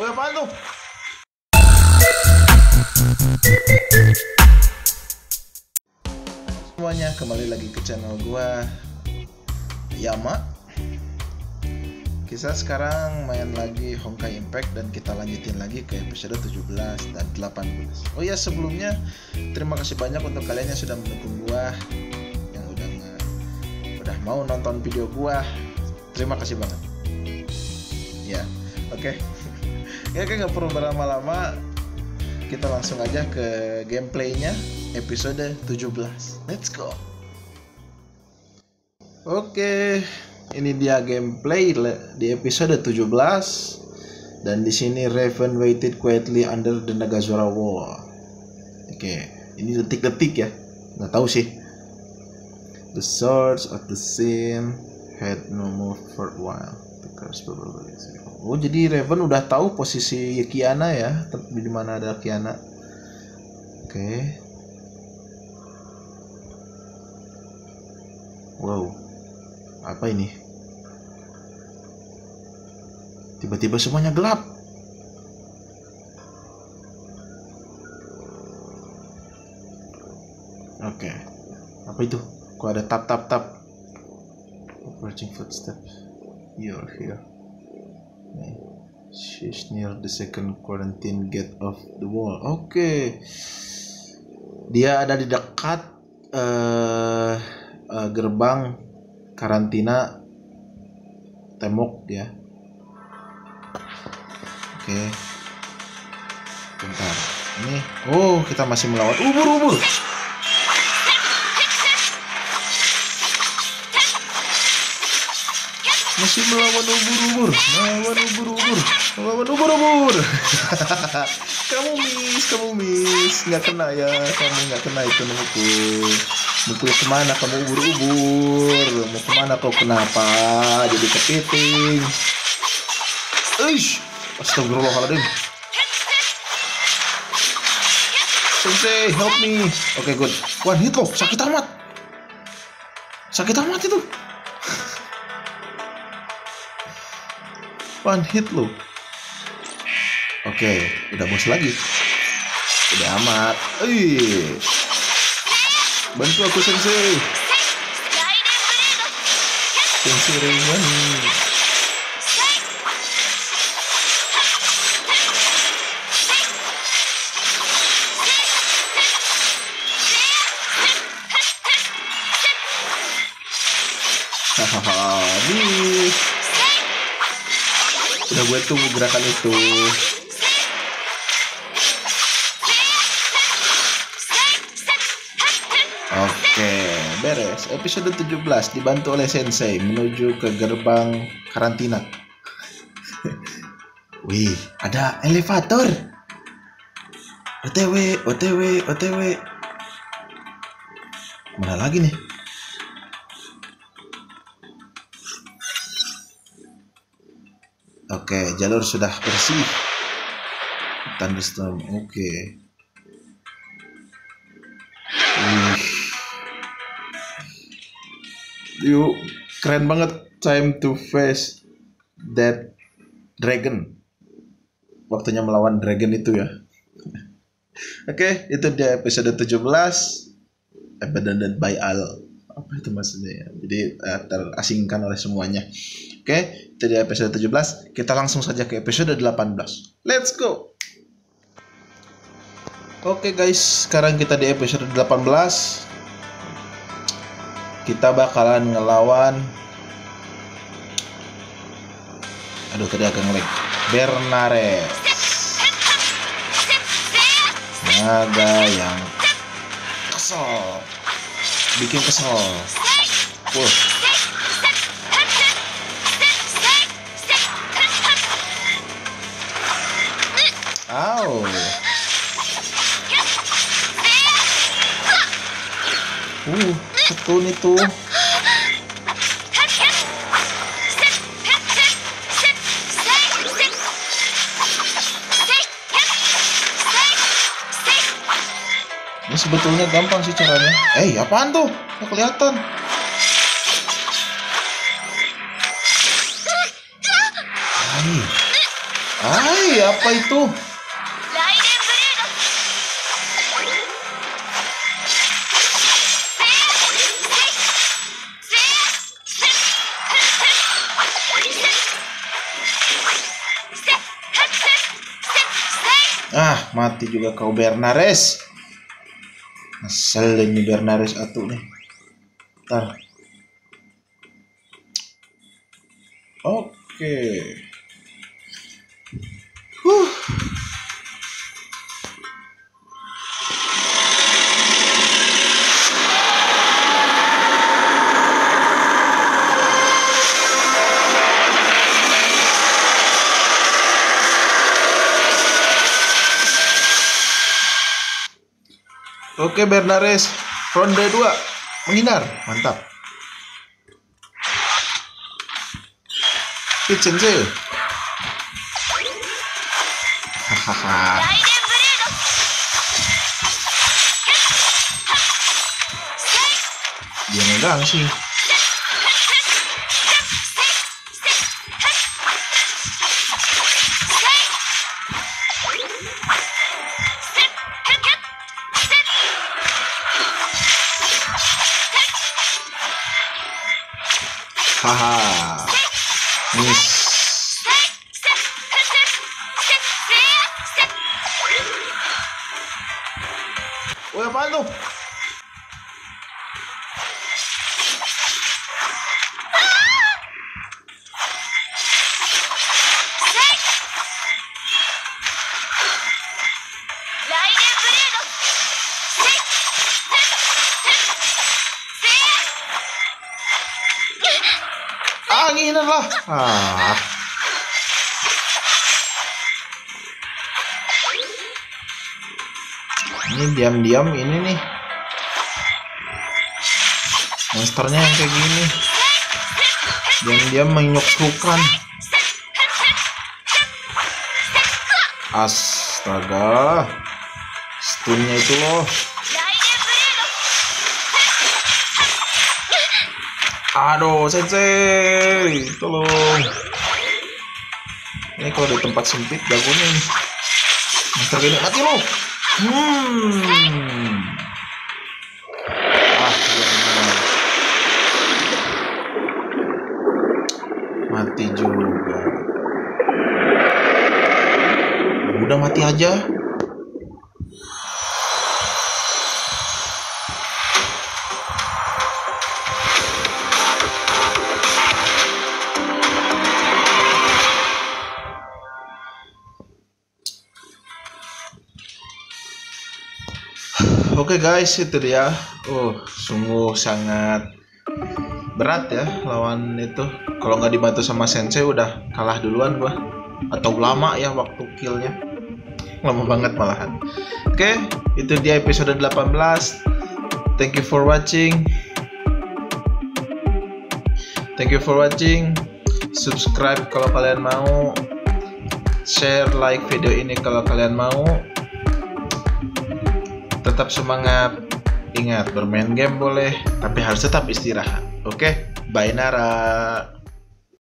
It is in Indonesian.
Oh apaan tuh? Semuanya kembali lagi ke channel gua Yama. Kita sekarang main lagi Honkai Impact dan kita lanjutin lagi ke episode 17 dan 18. Oh ya sebelumnya terima kasih banyak untuk kalian yang sudah mendukung gua yang udah udah mau nonton video gua. Terima kasih banget. Ya, oke. Ya kan nggak perlu berlama-lama. Kita langsung aja ke gameplaynya episode 17. Let's go. Oke, ini dia gameplay di episode 17 dan di sini Raven waited quietly under the Nagazora wall. Oke, ini detik-detik ya. Nggak tahu sih. The swords of the scene had no move for a while. Oh, jadi Raven udah tahu posisi Kiana ya, di mana ada Kiana. Oke. Wow. Apa ini? Tiba-tiba semuanya gelap. Oke. Apa itu? Kok ada tap tap tap? Approaching footsteps. You're here. Nih. She's near the second quarantine gate of the wall. Oke. Dia ada di dekat eh eh, gerbang karantina tembok ya. Oke. Bentar. Ini oh, kita masih melawan ubur-ubur. Masih melawan ubur-ubur, melawan ubur-ubur, melawan ubur-ubur. kamu miss, kamu miss, nggak kena ya, kamu nggak kena itu memukul. Mukul ke mana kamu ubur-ubur? Mau ke mana kau kenapa? Jadi kepiting. Eish, astagfirullahaladzim. Sensei, help me. Oke, good. One hit loh, sakit amat. Sakit amat itu. One hit lo. Oke, udah bos lagi. Udah amat. Ih. Bantu aku sensei. Sensei Raven. Hahaha, gue tunggu gerakan itu. Oke, beres. Episode 17 dibantu oleh Sensei menuju ke gerbang karantina. Wih, ada elevator. OTW, OTW, OTW. Mana lagi nih? Oke, jalur sudah bersih. Thunderstorm, oke. Wih. Yuk, keren banget. Time to face that dragon. Waktunya melawan dragon itu ya. Oke, itu dia episode 17. Abandoned by all. Apa itu maksudnya ya? Jadi eh, terasingkan oleh semuanya. Oke, itu dia episode 17. Kita langsung saja ke episode 18. Let's go. Oke guys, sekarang kita di episode 18. Kita bakalan ngelawan Aduh tadi agak ngelag. Bernares. Naga yang kesel. Bikin kesel. Wah. Au. Uh, ketun itu. Ini sebetulnya gampang sih caranya. Eh, apaan tuh? Nggak kelihatan. Ai. Hai, apa itu? Ah, mati juga kau Bernares. Ngeselin nih Bernares atuh nih. Ntar. Oke. Huh. Oke Bernares, ronde 2 menghindar, mantap. Kitchenze. Hahaha. Dia megang sih. Haha. Miss. Woi apaan Anginan lah. Ah. Ini diam-diam ini nih. Monsternya yang kayak gini. Diam-diam menyukrukan. Astaga. Stunnya itu loh. Aduh, sensei, tolong. Ini kalau di tempat sempit jagonya ini. Monster gini, mati lo. Hmm. Ah, jangan. Mati juga. Udah mati aja. Oke guys, itu dia. Oh, sungguh sangat berat ya lawan itu. Kalau nggak dibantu sama Sensei udah kalah duluan gua. Atau lama ya waktu killnya. Lama banget malahan. Oke, itu dia episode 18. Thank you for watching. Thank you for watching. Subscribe kalau kalian mau. Share, like video ini kalau kalian mau tetap semangat. Ingat, bermain game boleh, tapi harus tetap istirahat. Oke, bye Nara.